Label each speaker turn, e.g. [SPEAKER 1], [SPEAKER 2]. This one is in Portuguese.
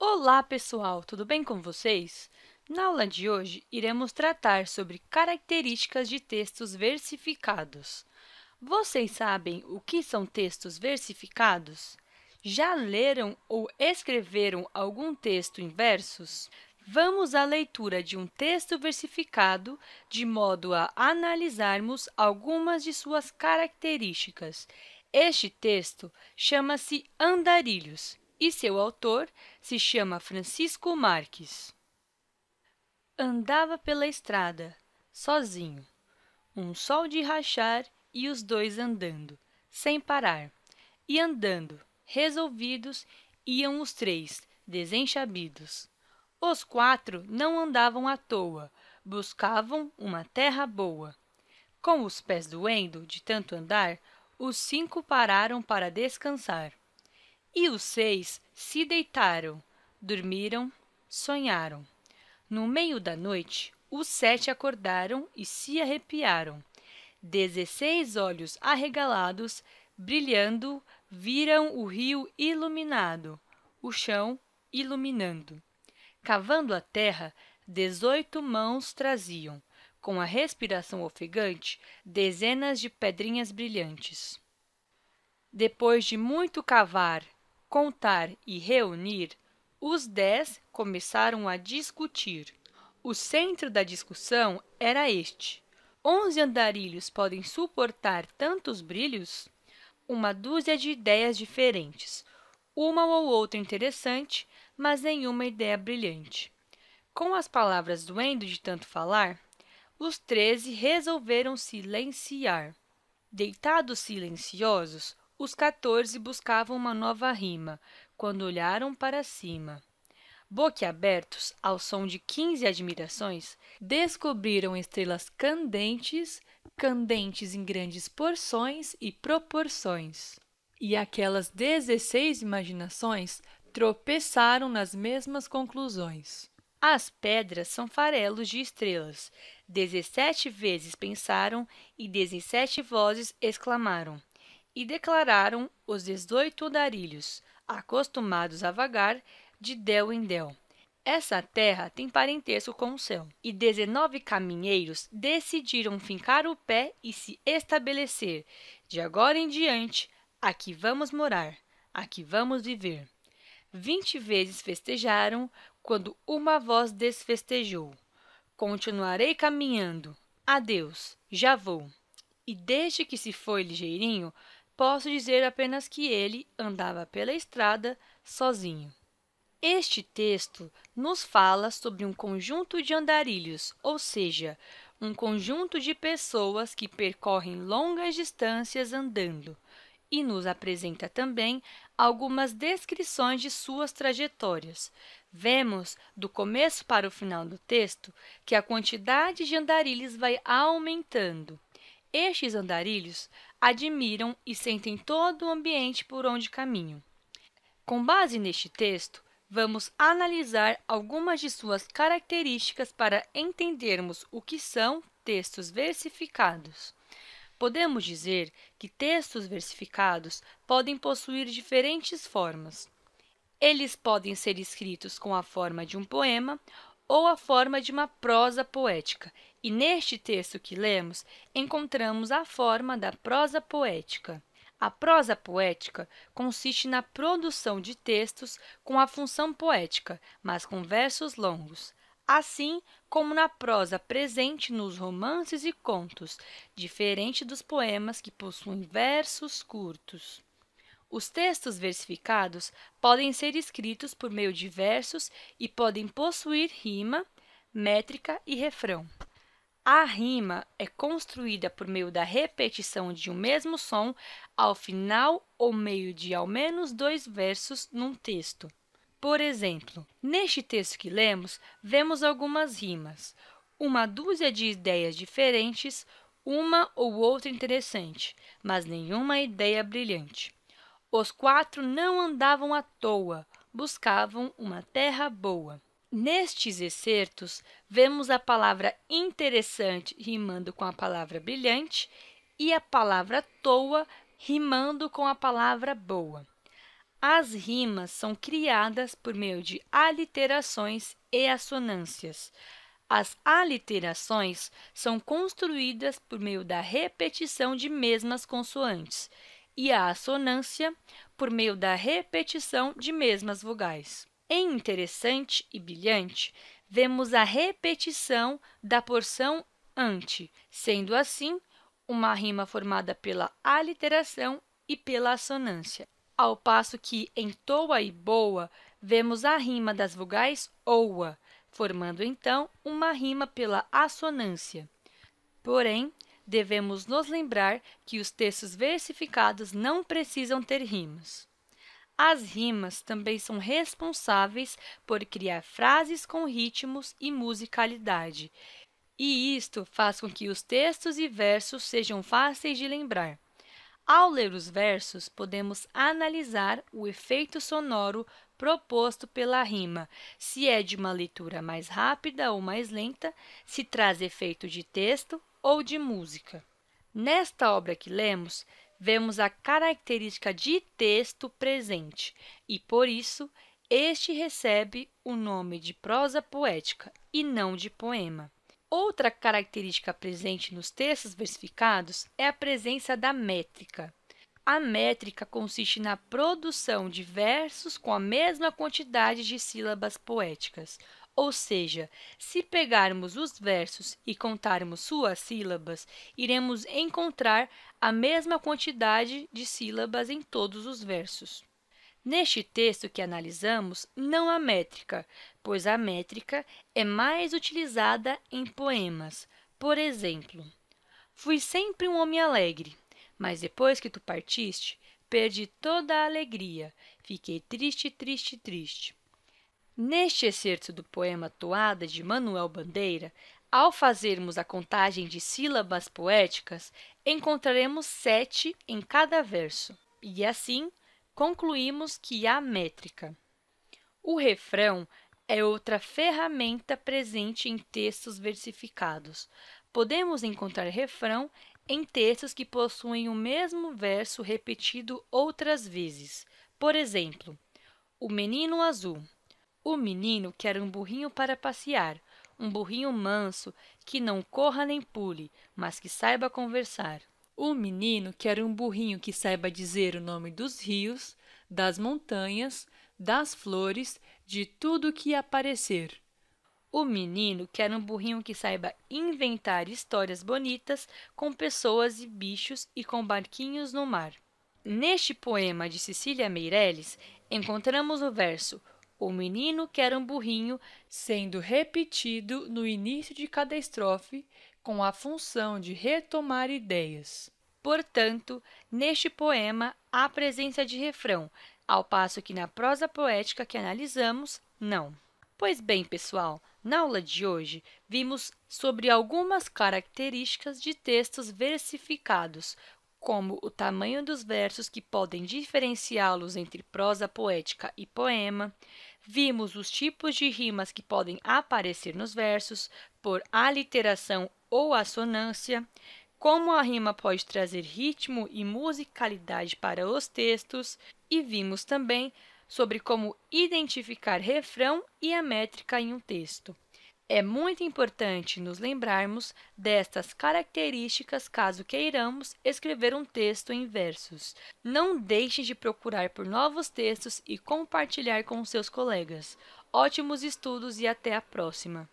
[SPEAKER 1] Olá, pessoal! Tudo bem com vocês? Na aula de hoje, iremos tratar sobre características de textos versificados. Vocês sabem o que são textos versificados? Já leram ou escreveram algum texto em versos? Vamos à leitura de um texto versificado, de modo a analisarmos algumas de suas características. Este texto chama-se Andarilhos e seu autor se chama Francisco Marques. Andava pela estrada, sozinho, um sol de rachar e os dois andando, sem parar. E andando, resolvidos, iam os três, desenchabidos. Os quatro não andavam à toa, buscavam uma terra boa. Com os pés doendo de tanto andar, os cinco pararam para descansar. E os seis se deitaram, dormiram, sonharam. No meio da noite, os sete acordaram e se arrepiaram. Dezesseis olhos arregalados, brilhando, viram o rio iluminado, o chão iluminando. Cavando a terra, dezoito mãos traziam, com a respiração ofegante, dezenas de pedrinhas brilhantes. Depois de muito cavar, contar e reunir, os dez começaram a discutir. O centro da discussão era este. Onze andarilhos podem suportar tantos brilhos? Uma dúzia de ideias diferentes, uma ou outra interessante, mas nenhuma ideia brilhante. Com as palavras doendo de tanto falar, os treze resolveram silenciar. Deitados silenciosos, os quatorze buscavam uma nova rima, quando olharam para cima. Boquiabertos, ao som de quinze admirações, descobriram estrelas candentes, candentes em grandes porções e proporções. E aquelas dezesseis imaginações tropeçaram nas mesmas conclusões. As pedras são farelos de estrelas. Dezessete vezes pensaram e dezessete vozes exclamaram e declararam os dezoito andarilhos, acostumados a vagar de del em del. Essa terra tem parentesco com o céu. E dezenove caminheiros decidiram fincar o pé e se estabelecer. De agora em diante, aqui vamos morar, aqui vamos viver. Vinte vezes festejaram, quando uma voz desfestejou. Continuarei caminhando. Adeus, já vou. E desde que se foi ligeirinho, Posso dizer apenas que ele andava pela estrada sozinho. Este texto nos fala sobre um conjunto de andarilhos, ou seja, um conjunto de pessoas que percorrem longas distâncias andando, e nos apresenta também algumas descrições de suas trajetórias. Vemos, do começo para o final do texto, que a quantidade de andarilhos vai aumentando. Estes andarilhos admiram e sentem todo o ambiente por onde caminham. Com base neste texto, vamos analisar algumas de suas características para entendermos o que são textos versificados. Podemos dizer que textos versificados podem possuir diferentes formas. Eles podem ser escritos com a forma de um poema ou a forma de uma prosa poética. E neste texto que lemos, encontramos a forma da prosa poética. A prosa poética consiste na produção de textos com a função poética, mas com versos longos, assim como na prosa presente nos romances e contos, diferente dos poemas que possuem versos curtos. Os textos versificados podem ser escritos por meio de versos e podem possuir rima, métrica e refrão. A rima é construída por meio da repetição de um mesmo som ao final ou meio de ao menos dois versos num texto. Por exemplo, neste texto que lemos, vemos algumas rimas, uma dúzia de ideias diferentes, uma ou outra interessante, mas nenhuma ideia brilhante. Os quatro não andavam à toa, buscavam uma terra boa. Nestes excertos, vemos a palavra interessante rimando com a palavra brilhante e a palavra toa rimando com a palavra boa. As rimas são criadas por meio de aliterações e assonâncias. As aliterações são construídas por meio da repetição de mesmas consoantes e a assonância por meio da repetição de mesmas vogais. Em interessante e brilhante, vemos a repetição da porção ante, sendo assim uma rima formada pela aliteração e pela assonância. Ao passo que em toa e boa, vemos a rima das vogais oa, formando então uma rima pela assonância. Porém, devemos nos lembrar que os textos versificados não precisam ter rimas. As rimas também são responsáveis por criar frases com ritmos e musicalidade, e isto faz com que os textos e versos sejam fáceis de lembrar. Ao ler os versos, podemos analisar o efeito sonoro proposto pela rima, se é de uma leitura mais rápida ou mais lenta, se traz efeito de texto ou de música. Nesta obra que lemos, vemos a característica de texto presente e, por isso, este recebe o nome de prosa poética e não de poema. Outra característica presente nos textos versificados é a presença da métrica. A métrica consiste na produção de versos com a mesma quantidade de sílabas poéticas, ou seja, se pegarmos os versos e contarmos suas sílabas, iremos encontrar a mesma quantidade de sílabas em todos os versos. Neste texto que analisamos, não há métrica, pois a métrica é mais utilizada em poemas. Por exemplo, Fui sempre um homem alegre, mas depois que tu partiste, perdi toda a alegria. Fiquei triste, triste, triste. Neste excerto do poema Toada de Manuel Bandeira, ao fazermos a contagem de sílabas poéticas, encontraremos sete em cada verso, e assim concluímos que há métrica. O refrão é outra ferramenta presente em textos versificados. Podemos encontrar refrão em textos que possuem o mesmo verso repetido outras vezes. Por exemplo, o menino azul. O menino quer um burrinho para passear, um burrinho manso, que não corra nem pule, mas que saiba conversar. O menino quer um burrinho que saiba dizer o nome dos rios, das montanhas, das flores, de tudo que aparecer. O menino quer um burrinho que saiba inventar histórias bonitas com pessoas e bichos e com barquinhos no mar. Neste poema de Cecília Meirelles, encontramos o verso o menino quer um burrinho, sendo repetido no início de cada estrofe, com a função de retomar ideias. Portanto, neste poema há presença de refrão, ao passo que na prosa poética que analisamos, não. Pois bem, pessoal, na aula de hoje vimos sobre algumas características de textos versificados, como o tamanho dos versos que podem diferenciá-los entre prosa poética e poema. Vimos os tipos de rimas que podem aparecer nos versos por aliteração ou assonância, como a rima pode trazer ritmo e musicalidade para os textos, e vimos também sobre como identificar refrão e a métrica em um texto. É muito importante nos lembrarmos destas características caso queiramos escrever um texto em versos. Não deixe de procurar por novos textos e compartilhar com seus colegas. Ótimos estudos e até a próxima!